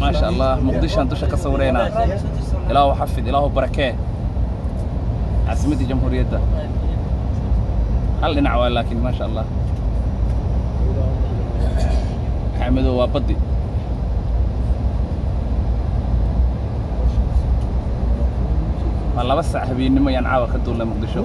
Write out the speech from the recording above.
ما شاء الله مقدشان دشا كصورينا إلهو حفظ إلهو بركة عاصمتي جمهورية هل نعوى لكن ما شاء الله حمد وبدي ما لبس حبيبي نما ينعوى كدول مقدشو